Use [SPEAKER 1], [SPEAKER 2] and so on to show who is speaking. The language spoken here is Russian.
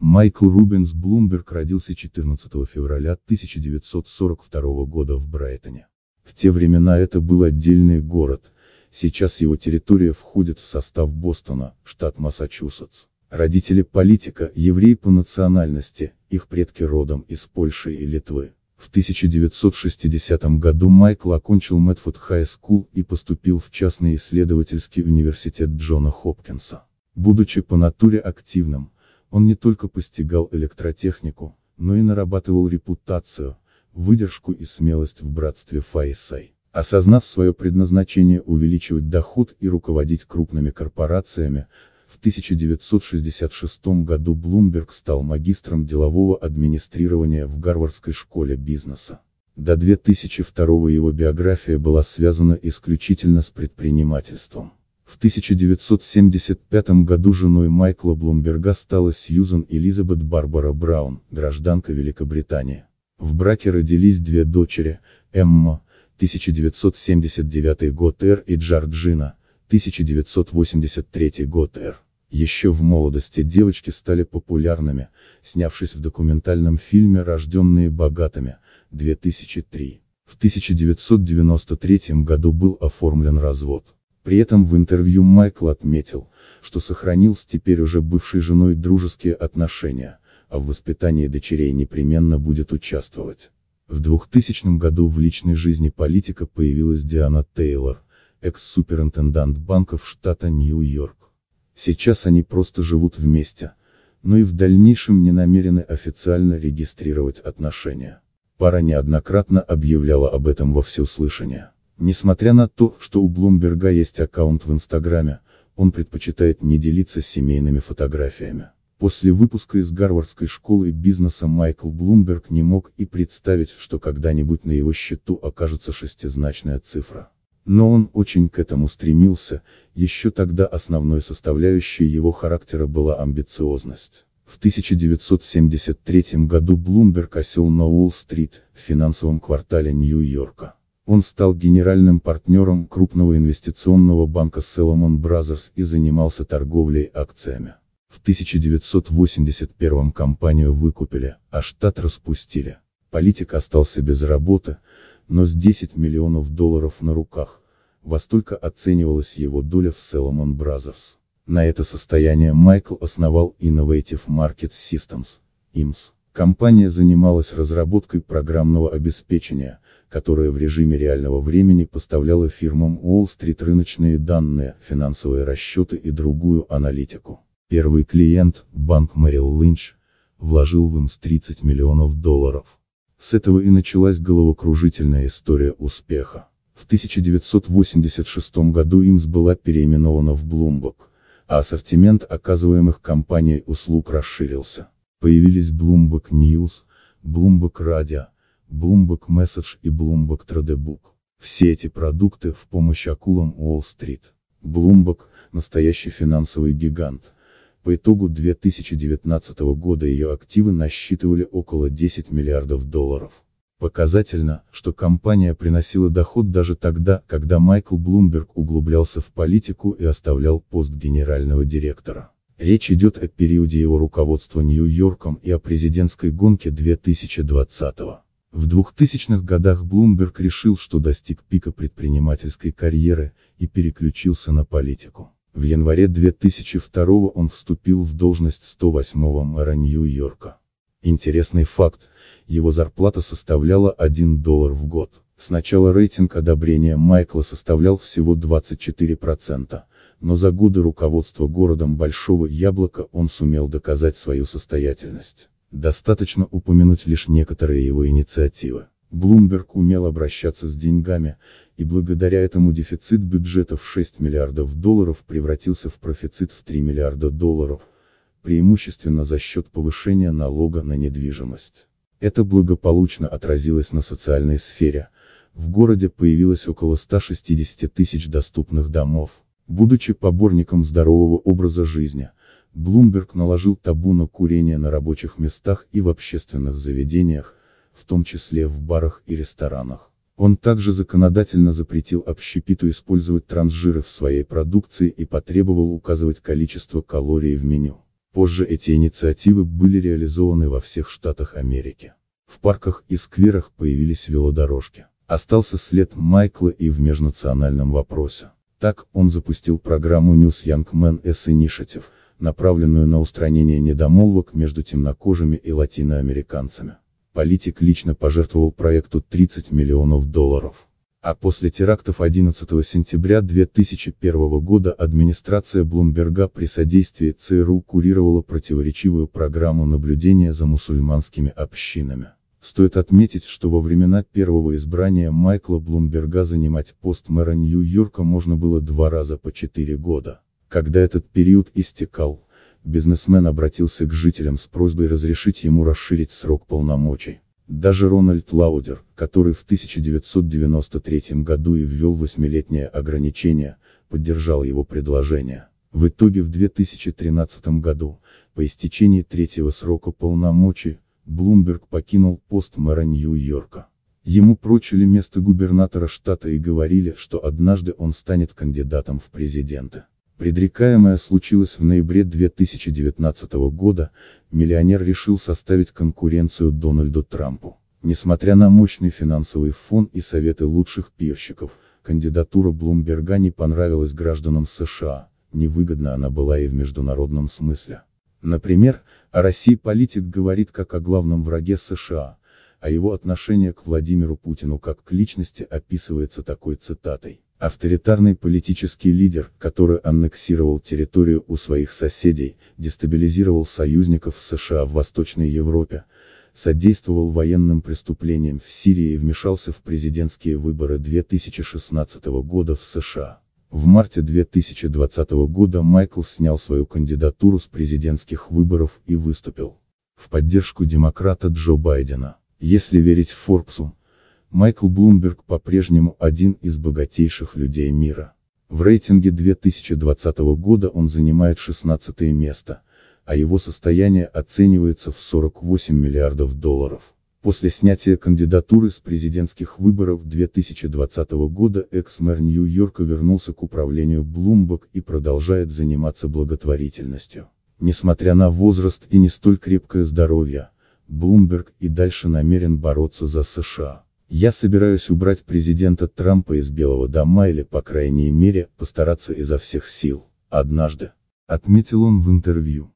[SPEAKER 1] Майкл Рубенс Блумберг родился 14 февраля 1942 года в Брайтоне. В те времена это был отдельный город, сейчас его территория входит в состав Бостона, штат Массачусетс. Родители политика, евреи по национальности, их предки родом из Польши и Литвы. В 1960 году Майкл окончил Medford High School и поступил в частный исследовательский университет Джона Хопкинса. Будучи по натуре активным, он не только постигал электротехнику, но и нарабатывал репутацию, выдержку и смелость в братстве Файсай. Осознав свое предназначение увеличивать доход и руководить крупными корпорациями, в 1966 году Блумберг стал магистром делового администрирования в Гарвардской школе бизнеса. До 2002 его биография была связана исключительно с предпринимательством. В 1975 году женой Майкла Блумберга стала Сьюзан Элизабет Барбара Браун, гражданка Великобритании. В браке родились две дочери, Эмма, 1979 год Р и Джорджина, 1983 год Р. Еще в молодости девочки стали популярными, снявшись в документальном фильме «Рожденные богатыми», 2003. В 1993 году был оформлен развод. При этом в интервью Майкл отметил, что сохранил с теперь уже бывшей женой дружеские отношения, а в воспитании дочерей непременно будет участвовать. В 2000 году в личной жизни политика появилась Диана Тейлор, экс-суперинтендант банков штата Нью-Йорк. Сейчас они просто живут вместе, но и в дальнейшем не намерены официально регистрировать отношения. Пара неоднократно объявляла об этом во всеуслышание. Несмотря на то, что у Блумберга есть аккаунт в Инстаграме, он предпочитает не делиться семейными фотографиями. После выпуска из Гарвардской школы бизнеса Майкл Блумберг не мог и представить, что когда-нибудь на его счету окажется шестизначная цифра. Но он очень к этому стремился, еще тогда основной составляющей его характера была амбициозность. В 1973 году Блумберг осел на Уолл-стрит, в финансовом квартале Нью-Йорка. Он стал генеральным партнером крупного инвестиционного банка Salomon Brothers и занимался торговлей акциями. В 1981 компанию выкупили, а штат распустили. Политик остался без работы, но с 10 миллионов долларов на руках, во столько оценивалась его доля в Salomon Brothers. На это состояние Майкл основал Innovative Market Systems, IMS. Компания занималась разработкой программного обеспечения, которое в режиме реального времени поставляло фирмам Уолл-стрит рыночные данные, финансовые расчеты и другую аналитику. Первый клиент, банк Merrill Lynch, вложил в IMS 30 миллионов долларов. С этого и началась головокружительная история успеха. В 1986 году ИМС была переименована в Bloomberg, а ассортимент оказываемых компанией услуг расширился. Появились Bloomberg News, Bloomberg Radio, Bloomberg Message и Bloomberg Tradebook. Все эти продукты в помощь акулам Уолл-стрит. Bloomberg – настоящий финансовый гигант. По итогу 2019 года ее активы насчитывали около 10 миллиардов долларов. Показательно, что компания приносила доход даже тогда, когда Майкл Блумберг углублялся в политику и оставлял пост генерального директора. Речь идет о периоде его руководства Нью-Йорком и о президентской гонке 2020 -го. В 2000-х годах Блумберг решил, что достиг пика предпринимательской карьеры, и переключился на политику. В январе 2002 он вступил в должность 108-го мэра Нью-Йорка. Интересный факт, его зарплата составляла 1 доллар в год. Сначала рейтинг одобрения Майкла составлял всего 24%, но за годы руководства городом Большого Яблока он сумел доказать свою состоятельность. Достаточно упомянуть лишь некоторые его инициативы. Блумберг умел обращаться с деньгами, и благодаря этому дефицит бюджета в 6 миллиардов долларов превратился в профицит в 3 миллиарда долларов, преимущественно за счет повышения налога на недвижимость. Это благополучно отразилось на социальной сфере. В городе появилось около 160 тысяч доступных домов. Будучи поборником здорового образа жизни, Блумберг наложил табу на курение на рабочих местах и в общественных заведениях, в том числе в барах и ресторанах. Он также законодательно запретил общепиту использовать трансжиры в своей продукции и потребовал указывать количество калорий в меню. Позже эти инициативы были реализованы во всех штатах Америки. В парках и скверах появились велодорожки. Остался след Майкла и в межнациональном вопросе. Так, он запустил программу News Young Men S Initiative, направленную на устранение недомолвок между темнокожими и латиноамериканцами. Политик лично пожертвовал проекту 30 миллионов долларов. А после терактов 11 сентября 2001 года администрация Блумберга при содействии ЦРУ курировала противоречивую программу наблюдения за мусульманскими общинами. Стоит отметить, что во времена первого избрания Майкла Блумберга занимать пост мэра Нью-Йорка можно было два раза по четыре года. Когда этот период истекал, бизнесмен обратился к жителям с просьбой разрешить ему расширить срок полномочий. Даже Рональд Лаудер, который в 1993 году и ввел восьмилетнее ограничение, поддержал его предложение. В итоге в 2013 году, по истечении третьего срока полномочий, Блумберг покинул пост мэра Нью-Йорка. Ему прочили место губернатора штата и говорили, что однажды он станет кандидатом в президенты. Предрекаемое случилось в ноябре 2019 года, миллионер решил составить конкуренцию Дональду Трампу. Несмотря на мощный финансовый фон и советы лучших пирщиков, кандидатура Блумберга не понравилась гражданам США, невыгодна она была и в международном смысле. Например, о России политик говорит как о главном враге США, а его отношение к Владимиру Путину как к личности описывается такой цитатой. Авторитарный политический лидер, который аннексировал территорию у своих соседей, дестабилизировал союзников США в Восточной Европе, содействовал военным преступлениям в Сирии и вмешался в президентские выборы 2016 года в США. В марте 2020 года Майкл снял свою кандидатуру с президентских выборов и выступил в поддержку демократа Джо Байдена. Если верить Форбсу, Майкл Блумберг по-прежнему один из богатейших людей мира. В рейтинге 2020 года он занимает 16 место, а его состояние оценивается в 48 миллиардов долларов. После снятия кандидатуры с президентских выборов 2020 года экс-мэр Нью-Йорка вернулся к управлению Bloomberg и продолжает заниматься благотворительностью. Несмотря на возраст и не столь крепкое здоровье, Блумберг и дальше намерен бороться за США. Я собираюсь убрать президента Трампа из Белого дома или, по крайней мере, постараться изо всех сил. Однажды. Отметил он в интервью.